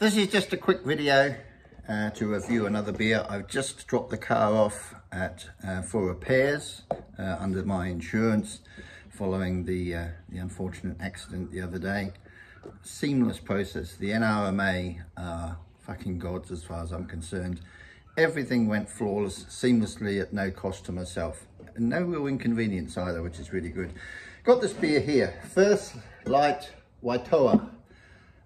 This is just a quick video uh, to review another beer. I've just dropped the car off at uh, for repairs uh, under my insurance following the, uh, the unfortunate accident the other day. Seamless process. The NRMA are fucking gods as far as I'm concerned. Everything went flawless, seamlessly at no cost to myself. No real inconvenience either, which is really good. Got this beer here. First Light Waitoa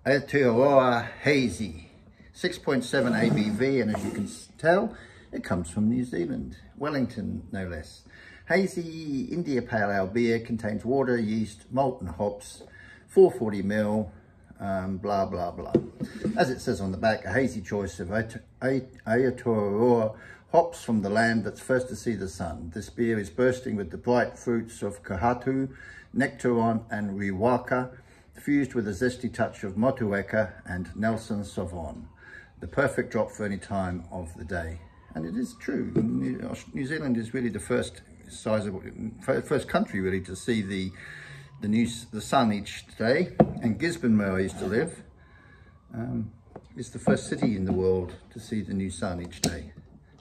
Aotearoa Hazy, 6.7 ABV, and as you can tell, it comes from New Zealand, Wellington no less. Hazy India Pale Ale beer contains water, yeast, malt and hops, 440 ml, um, blah, blah, blah. As it says on the back, a hazy choice of Aotearoa hops from the land that's first to see the sun. This beer is bursting with the bright fruits of Kohatu, Nectaron and Riwaka, fused with a zesty touch of Motueka and Nelson Sauvin. The perfect drop for any time of the day. And it is true. New Zealand is really the first sizable, first country really to see the the new the sun each day. And Gisborne, where I used to live, um, is the first city in the world to see the new sun each day.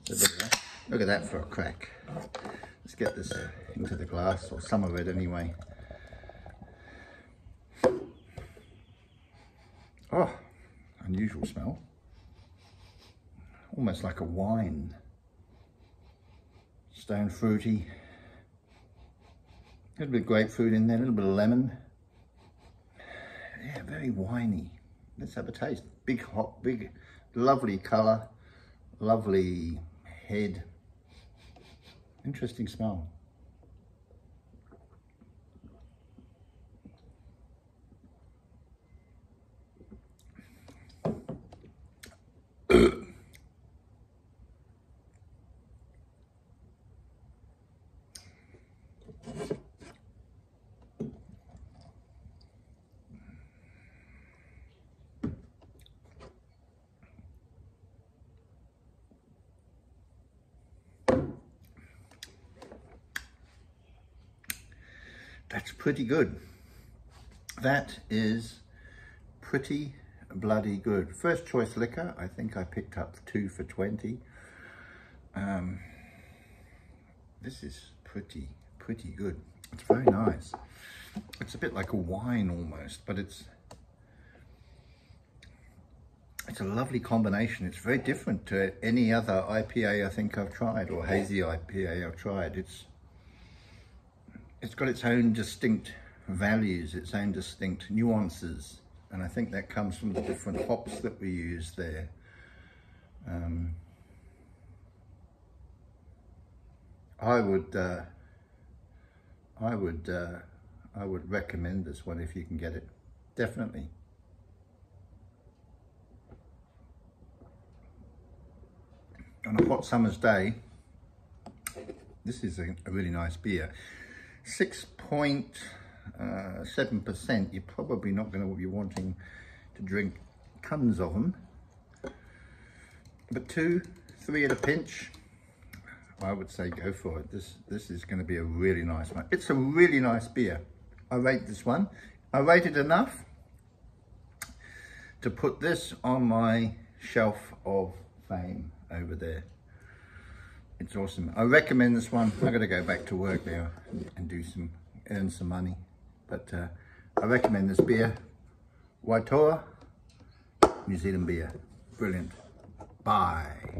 So look at that, look at that for a crack. Let's get this into the glass, or some of it anyway. Oh, unusual smell. Almost like a wine. Stone fruity. A little bit of grapefruit in there, a little bit of lemon. Yeah, very winey. Let's have a taste. Big hot, big, lovely colour, lovely head. Interesting smell. That's pretty good. That is pretty bloody good. First choice liquor, I think I picked up two for 20. Um, this is pretty, pretty good. It's very nice. It's a bit like a wine almost, but it's it's a lovely combination. It's very different to any other IPA I think I've tried or hazy IPA I've tried. It's it's got its own distinct values, its own distinct nuances. And I think that comes from the different hops that we use there. Um, I would, uh, I would, uh, I would recommend this one if you can get it. Definitely. On a hot summer's day, this is a, a really nice beer. 6.7%, uh, you're probably not going to be wanting to drink tons of them. But two, three at a pinch, I would say go for it. This, this is going to be a really nice one. It's a really nice beer. I rate this one. I rate it enough to put this on my shelf of fame over there. It's awesome. I recommend this one. Going to go back to work now and do some, earn some money. But uh, I recommend this beer. Waitoa, New Zealand beer. Brilliant. Bye.